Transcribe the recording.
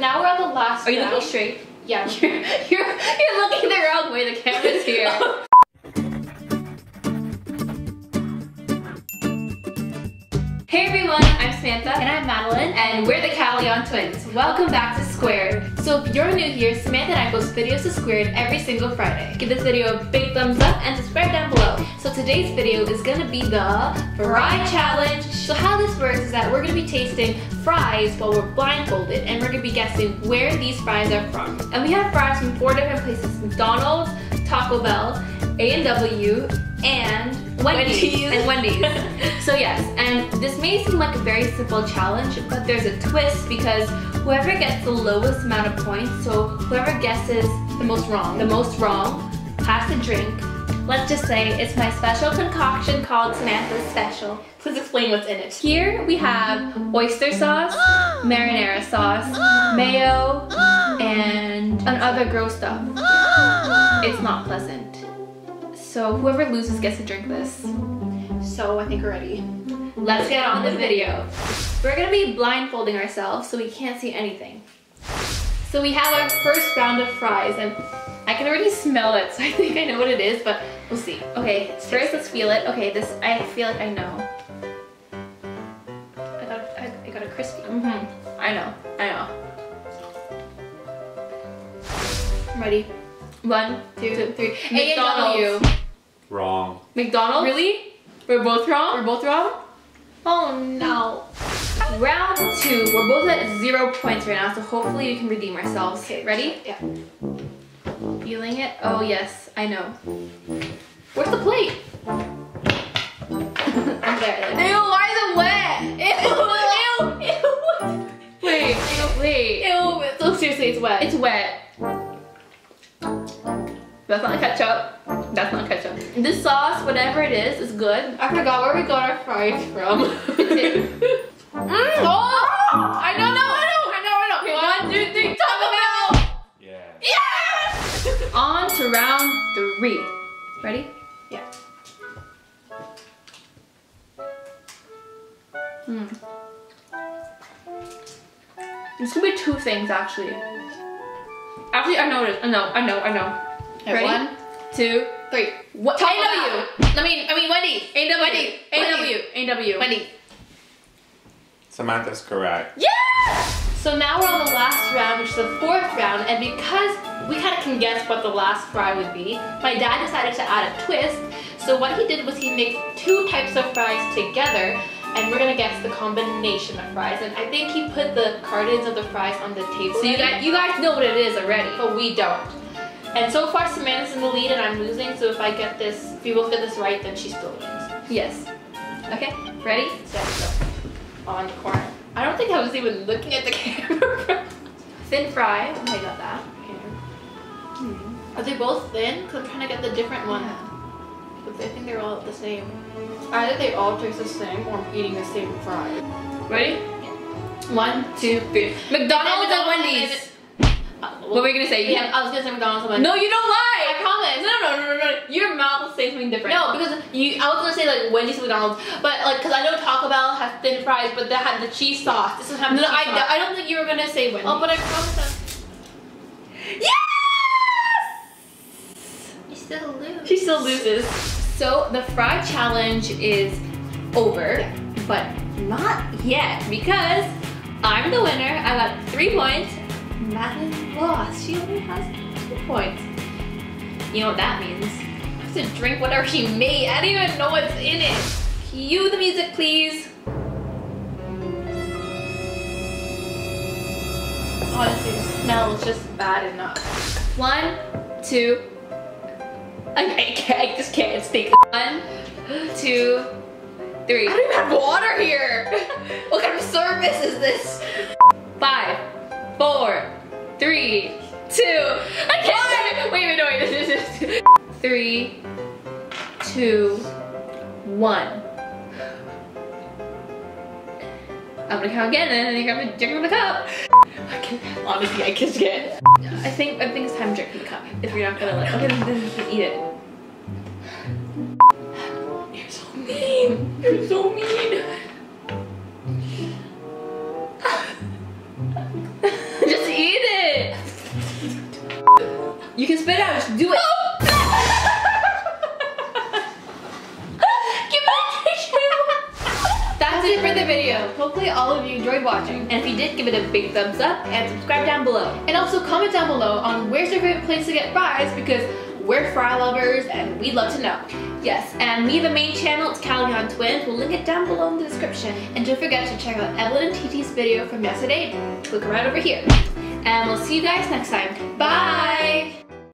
now we're on the last Are you round. looking straight? Yeah. You're, you're, you're looking the wrong way. The camera's here. Hey everyone, I'm Samantha. And I'm Madeleine. And we're the Caleon twins. Welcome back to Squared. So if you're new here, Samantha and I post videos to Squared every single Friday. Give this video a big thumbs up and subscribe down below. So today's video is gonna be the Fry Challenge. So how this works is that we're gonna be tasting fries while we're blindfolded and we're gonna be guessing where these fries are from. And we have fries from four different places, McDonald's, Taco Bell, A&W, and Wendy's. Wendy's. And Wendy's. so yes, and this may seem like a very simple challenge, but there's a twist because whoever gets the lowest amount of points, so whoever guesses The most wrong. the most wrong, has to drink. Let's just say it's my special concoction called Samantha's Special. Please explain what's in it. Here we have oyster sauce, marinara sauce, mayo, and and other gross stuff. It's not pleasant. So whoever loses gets to drink this. So I think we're ready. Let's get on the video. We're gonna be blindfolding ourselves so we can't see anything. So we have our first round of fries and I can already smell it, so I think I know what it is, but we'll see. Okay, first let's feel it. Okay, this, I feel like I know. I got I, I got a crispy. Mm-hmm. I know, I know. I'm ready. One, two, three. McDonald's. A&W. Wrong. McDonald's? Really? We're both wrong? We're both wrong? Oh no. Round two. We're both at zero points right now, so hopefully we can redeem ourselves. Okay. Ready? Yeah. Feeling it? Oh yes, I know. Where's the plate? I'm there. Ew, why is it wet? Ew, ew, ew. Wait, wait. Ew, it's- so seriously, it's wet. It's wet. That's not ketchup. That's not ketchup. This sauce, whatever it is, is good. I forgot where we got our fries from. Mm, oh! I know, no, I know, three. Ready? Yeah. Hmm. It's gonna be two things actually. Actually, I know it is. I know, I know, I know. Okay, Ready? one, two, three. what? Taco A&W. Mean, I mean Wendy's. A&W. Wendy's. A&W. A&W. Wendy's. Samantha's correct. Yeah! So now we're on the last round, which is the fourth round, and because we kind of can guess what the last fry would be, my dad decided to add a twist. So what he did was he mixed two types of fries together, and we're gonna guess the combination of fries. And I think he put the cartons of the fries on the table. So you guys, you guys know what it is already. but we don't. And so far, Samantha's in the lead, and I'm losing. So if I get this, if we both get this right, then she still wins. Yes. Okay. Ready? So let's go. On the corner. I don't think I was even looking at the camera. Thin fry. Oh, I got that. Here. Are they both thin? Because I'm trying to get the different one. But I think they're all the same. Either they all taste the same or I'm eating the same fry. Ready? Yeah. One, two, three. McDonald's and Wendy's. What were you gonna say? Yeah, I was gonna say McDonald's Wendy's. No, you don't lie. I promise. No, no, no, no, no. Your mouth will say something different. No, because you, I was gonna say like Wendy's McDonald's, but like, cause I know Taco Bell has thin fries, but they had the cheese sauce. This doesn't have No, the no, I, sauce. I don't think you were gonna say Wendy's. Oh, but I promise that. yes! You still lose. She still loses. So the fry challenge is over, but not yet because I'm the winner. I got three points. Madeleine lost. She only has two points. You know what that means? She has to drink whatever she made. I don't even know what's in it. Cue the music, please. Oh, Honestly, the smell is just bad enough. One, two. I, I, can't, I just can't speak. One, two, three. I don't even have water here. What kind of service is this? Five, four, three, two. I can't. Wait, wait, no, wait. This is. Three, two, one. I'm gonna count again, and then you're gonna drink from the cup. I can, honestly, I just can't. I think I think it's time to drink from the cup. If you're not gonna like, okay, then, then eat it. You're so mean. You're so mean. Spit it out, just do it. Give me tissue. That's it for the video. Hopefully all of you enjoyed watching. And if you did, give it a big thumbs up and subscribe down below. And also comment down below on where's your favorite place to get fries because we're fry lovers and we'd love to know. Yes, and me, the main channel, it's Caleon Twins. We'll link it down below in the description. And don't forget to check out Evelyn and TT's video from yesterday. Click right over here. And we'll see you guys next time. Bye!